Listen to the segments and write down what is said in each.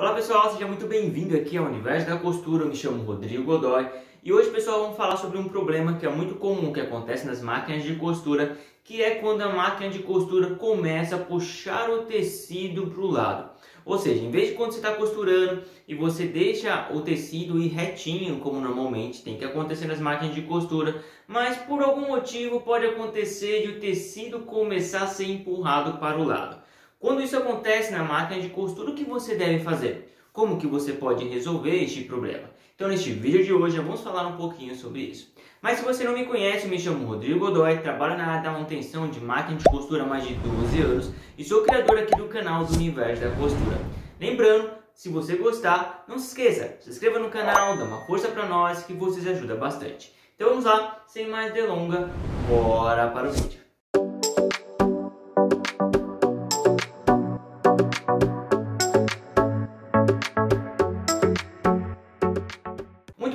Olá pessoal, seja muito bem-vindo aqui ao Universo da Costura, eu me chamo Rodrigo Godoy e hoje pessoal vamos falar sobre um problema que é muito comum que acontece nas máquinas de costura que é quando a máquina de costura começa a puxar o tecido para o lado. Ou seja, em vez de quando você está costurando e você deixa o tecido ir retinho, como normalmente tem que acontecer nas máquinas de costura, mas por algum motivo pode acontecer de o tecido começar a ser empurrado para o lado. Quando isso acontece na máquina de costura, o que você deve fazer? Como que você pode resolver este problema? Então neste vídeo de hoje vamos falar um pouquinho sobre isso. Mas se você não me conhece, me chamo Rodrigo Godoy, trabalho na área da manutenção de máquina de costura há mais de 12 anos e sou criador aqui do canal do Universo da Costura. Lembrando, se você gostar, não se esqueça, se inscreva no canal, dá uma força para nós que vocês ajudam bastante. Então vamos lá, sem mais delongas, bora para o vídeo.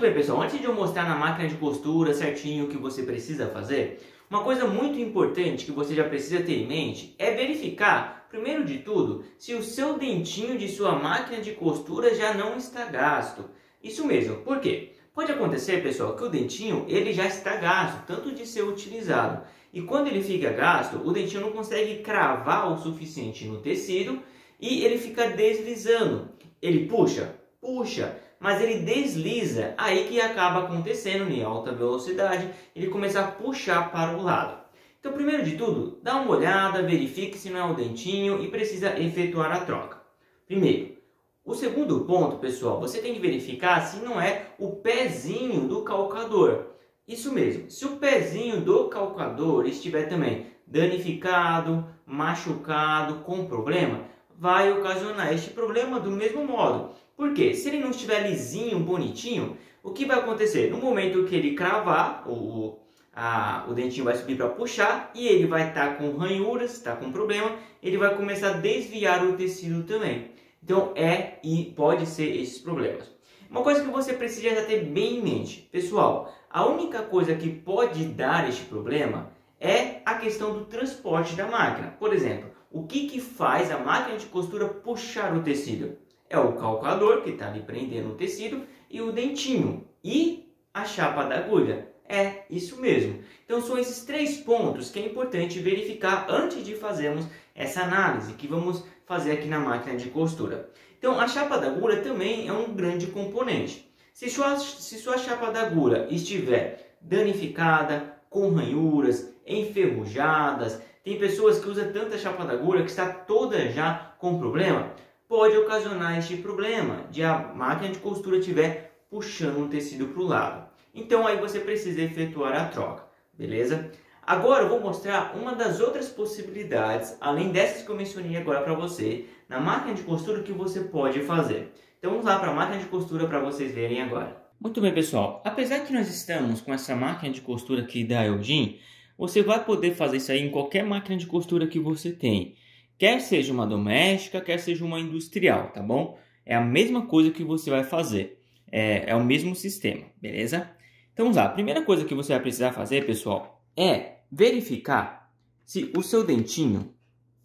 Bem, pessoal, antes de eu mostrar na máquina de costura certinho o que você precisa fazer, uma coisa muito importante que você já precisa ter em mente é verificar, primeiro de tudo, se o seu dentinho de sua máquina de costura já não está gasto. Isso mesmo, por quê? Pode acontecer, pessoal, que o dentinho ele já está gasto, tanto de ser utilizado. E quando ele fica gasto, o dentinho não consegue cravar o suficiente no tecido e ele fica deslizando. Ele puxa, puxa, mas ele desliza, aí que acaba acontecendo em alta velocidade, ele começa a puxar para o lado. Então, primeiro de tudo, dá uma olhada, verifique se não é o dentinho e precisa efetuar a troca. Primeiro. O segundo ponto, pessoal, você tem que verificar se não é o pezinho do calcador. Isso mesmo, se o pezinho do calcador estiver também danificado, machucado, com problema, vai ocasionar este problema do mesmo modo. Porque se ele não estiver lisinho, bonitinho, o que vai acontecer? No momento que ele cravar, o, a, o dentinho vai subir para puxar e ele vai estar tá com ranhuras, está com problema, ele vai começar a desviar o tecido também. Então é e pode ser esses problemas. Uma coisa que você precisa ter bem em mente, pessoal, a única coisa que pode dar este problema é a questão do transporte da máquina. Por exemplo, o que, que faz a máquina de costura puxar o tecido? É o calcador, que está ali prendendo o tecido, e o dentinho. E a chapa da agulha. É isso mesmo. Então são esses três pontos que é importante verificar antes de fazermos essa análise que vamos fazer aqui na máquina de costura. Então a chapa da agulha também é um grande componente. Se sua, se sua chapa da agulha estiver danificada, com ranhuras, enferrujadas, tem pessoas que usam tanta chapa da agulha que está toda já com problema, pode ocasionar este problema de a máquina de costura estiver puxando um tecido para o lado. Então aí você precisa efetuar a troca, beleza? Agora eu vou mostrar uma das outras possibilidades, além dessas que eu mencionei agora para você, na máquina de costura que você pode fazer. Então vamos lá para a máquina de costura para vocês verem agora. Muito bem pessoal, apesar que nós estamos com essa máquina de costura aqui da Eugene, você vai poder fazer isso aí em qualquer máquina de costura que você tem. Quer seja uma doméstica, quer seja uma industrial, tá bom? É a mesma coisa que você vai fazer. É, é o mesmo sistema, beleza? Então vamos lá. A primeira coisa que você vai precisar fazer, pessoal, é verificar se o seu dentinho,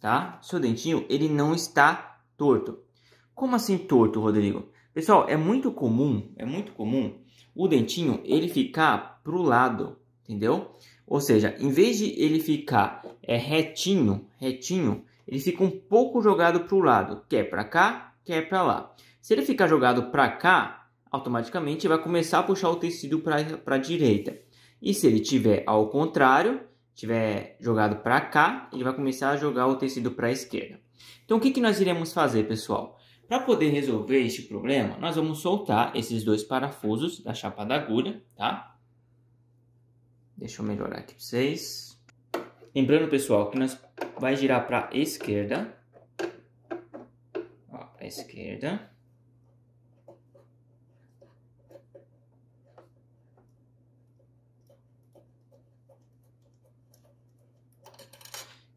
tá? Seu dentinho, ele não está torto. Como assim torto, Rodrigo? Pessoal, é muito comum, é muito comum o dentinho ele ficar pro lado, entendeu? Ou seja, em vez de ele ficar é, retinho, retinho, ele fica um pouco jogado para o lado, quer para cá, quer para lá. Se ele ficar jogado para cá, automaticamente vai começar a puxar o tecido para a direita. E se ele tiver ao contrário, tiver jogado para cá, ele vai começar a jogar o tecido para a esquerda. Então o que, que nós iremos fazer, pessoal? Para poder resolver este problema, nós vamos soltar esses dois parafusos da chapa da agulha, tá? Deixa eu melhorar aqui para vocês. Lembrando, pessoal, que nós vai girar para esquerda. Para a esquerda.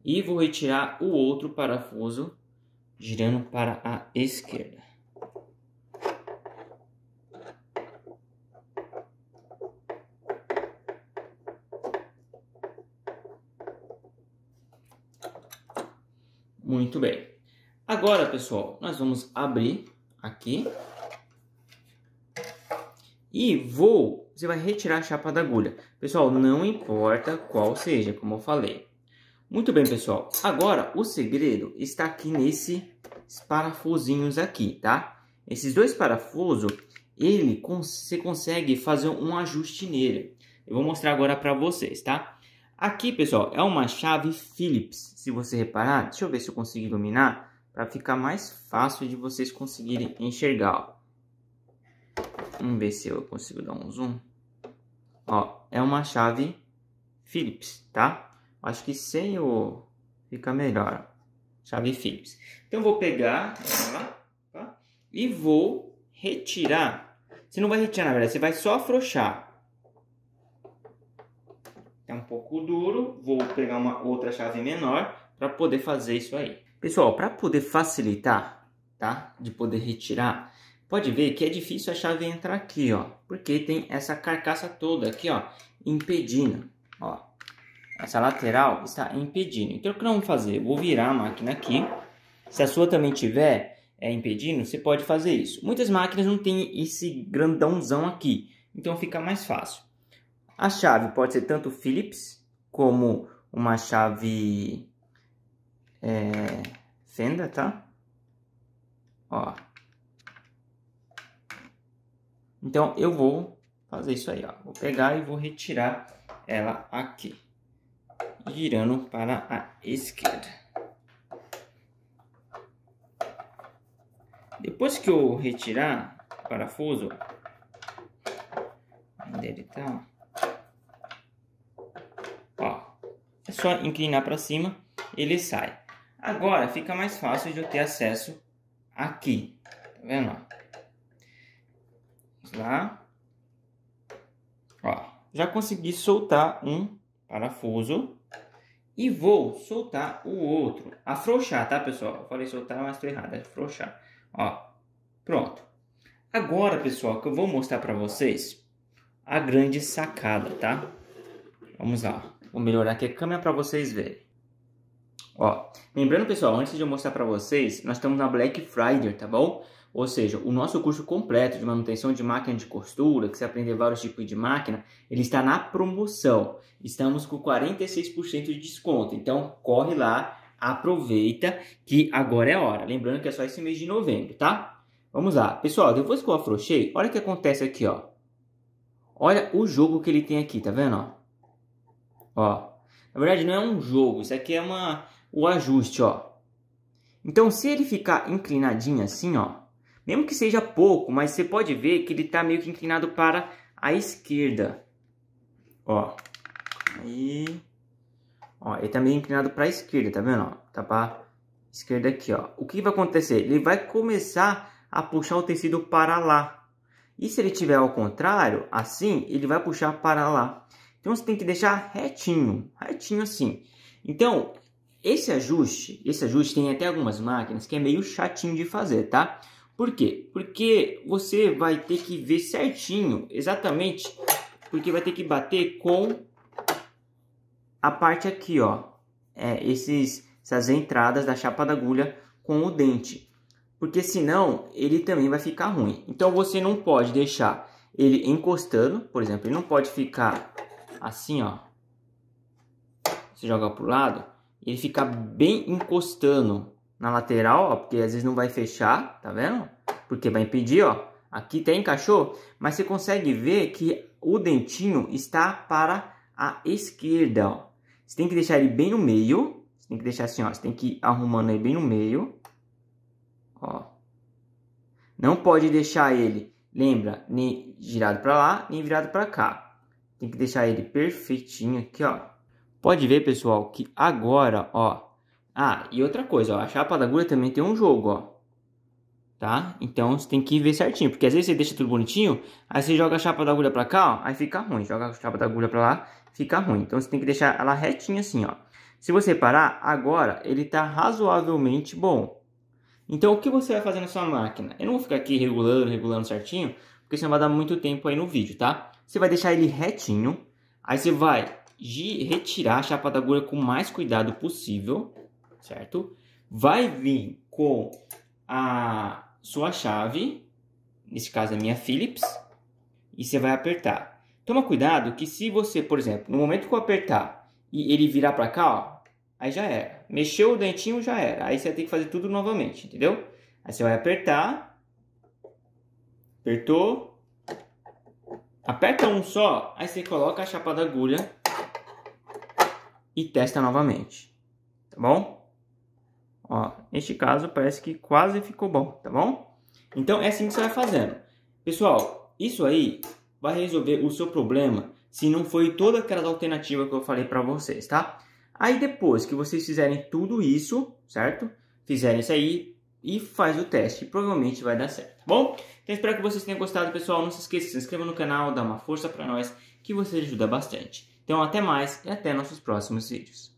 E vou retirar o outro parafuso girando para a esquerda. Muito bem. Agora, pessoal, nós vamos abrir aqui. E vou, você vai retirar a chapa da agulha. Pessoal, não importa qual seja, como eu falei. Muito bem, pessoal. Agora, o segredo está aqui nesses parafusinhos aqui, tá? Esses dois parafusos, ele você consegue fazer um ajuste nele. Eu vou mostrar agora para vocês, tá? Aqui, pessoal, é uma chave Phillips. Se você reparar, deixa eu ver se eu consigo iluminar para ficar mais fácil de vocês conseguirem enxergar. Vamos ver se eu consigo dar um zoom. Ó, é uma chave Phillips, tá? Acho que sem o fica melhor. Chave Phillips. Então vou pegar ela, tá? E vou retirar. Você não vai retirar, na verdade, você vai só afrouxar. É um pouco duro, vou pegar uma outra chave menor para poder fazer isso aí. Pessoal, para poder facilitar, tá? De poder retirar, pode ver que é difícil a chave entrar aqui, ó. Porque tem essa carcaça toda aqui, ó, impedindo, ó. Essa lateral está impedindo. Então, o que nós vamos fazer? vou virar a máquina aqui. Se a sua também tiver é, impedindo, você pode fazer isso. Muitas máquinas não tem esse grandãozão aqui, então fica mais fácil. A chave pode ser tanto Phillips como uma chave é, fenda, tá? Ó. Então, eu vou fazer isso aí, ó. Vou pegar e vou retirar ela aqui. Girando para a esquerda. Depois que eu retirar o parafuso, onde ele tá, ó, é só inclinar para cima, ele sai. Agora fica mais fácil de eu ter acesso aqui. Tá vendo? Vamos lá. Ó, já consegui soltar um parafuso. E vou soltar o outro. Afrouxar, tá, pessoal? Eu falei soltar, mas estou errado. É afrouxar. Ó, pronto. Agora, pessoal, que eu vou mostrar para vocês a grande sacada, tá? Vamos lá. Vou melhorar aqui a câmera para vocês verem. Ó, lembrando pessoal, antes de eu mostrar para vocês, nós estamos na Black Friday, tá bom? Ou seja, o nosso curso completo de manutenção de máquina de costura, que você aprender vários tipos de máquina, ele está na promoção. Estamos com 46% de desconto. Então, corre lá, aproveita que agora é a hora. Lembrando que é só esse mês de novembro, tá? Vamos lá. Pessoal, depois que eu afrouxei, olha o que acontece aqui, ó. Olha o jogo que ele tem aqui, tá vendo, ó? Ó. Na verdade, não é um jogo, isso aqui é uma o ajuste, ó. Então, se ele ficar inclinadinho assim, ó, mesmo que seja pouco, mas você pode ver que ele tá meio que inclinado para a esquerda. Ó. Aí. Ó, ele tá meio inclinado para a esquerda, tá vendo? Ó, tá para esquerda aqui, ó. O que vai acontecer? Ele vai começar a puxar o tecido para lá. E se ele tiver ao contrário, assim, ele vai puxar para lá. Então você tem que deixar retinho, retinho assim. Então, esse ajuste, esse ajuste tem até algumas máquinas que é meio chatinho de fazer, tá? Por quê? Porque você vai ter que ver certinho, exatamente, porque vai ter que bater com a parte aqui, ó. É, esses, essas entradas da chapa da agulha com o dente. Porque senão ele também vai ficar ruim. Então você não pode deixar ele encostando, por exemplo, ele não pode ficar assim, ó. Você joga pro lado ele fica bem encostando na lateral, ó, porque às vezes não vai fechar, tá vendo? Porque vai impedir, ó. Aqui até encaixou, mas você consegue ver que o dentinho está para a esquerda, ó. Você tem que deixar ele bem no meio. Você tem que deixar assim, ó. Você tem que ir arrumando ele bem no meio. Ó. Não pode deixar ele, lembra, nem girado para lá, nem virado para cá. Tem que deixar ele perfeitinho aqui, ó. Pode ver, pessoal, que agora, ó... Ah, e outra coisa, ó, a chapa da agulha também tem um jogo, ó. Tá? Então, você tem que ver certinho, porque às vezes você deixa tudo bonitinho, aí você joga a chapa da agulha pra cá, ó, aí fica ruim. Joga a chapa da agulha pra lá, fica ruim. Então, você tem que deixar ela retinha assim, ó. Se você parar, agora ele tá razoavelmente bom. Então, o que você vai fazer na sua máquina? Eu não vou ficar aqui regulando, regulando certinho, porque senão vai dar muito tempo aí no vídeo, tá? Você vai deixar ele retinho, aí você vai retirar a chapa da agulha com o mais cuidado possível, certo? Vai vir com a sua chave, nesse caso é minha Philips, e você vai apertar. Toma cuidado que se você, por exemplo, no momento que eu apertar e ele virar para cá, ó, aí já era. Mexeu o dentinho, já era. Aí você vai ter que fazer tudo novamente, entendeu? Aí você vai apertar, apertou, aperta um só, aí você coloca a chapa da agulha e testa novamente, tá bom? Ó, neste caso parece que quase ficou bom, tá bom? Então é assim que você vai fazendo. Pessoal, isso aí vai resolver o seu problema se não foi toda aquela alternativa que eu falei para vocês, tá? Aí depois que vocês fizerem tudo isso, certo? Fizerem isso aí e faz o teste, provavelmente vai dar certo, tá bom? Então espero que vocês tenham gostado, pessoal. Não se esqueça de se inscrever no canal, dar uma força para nós, que você ajuda bastante. Então até mais e até nossos próximos vídeos.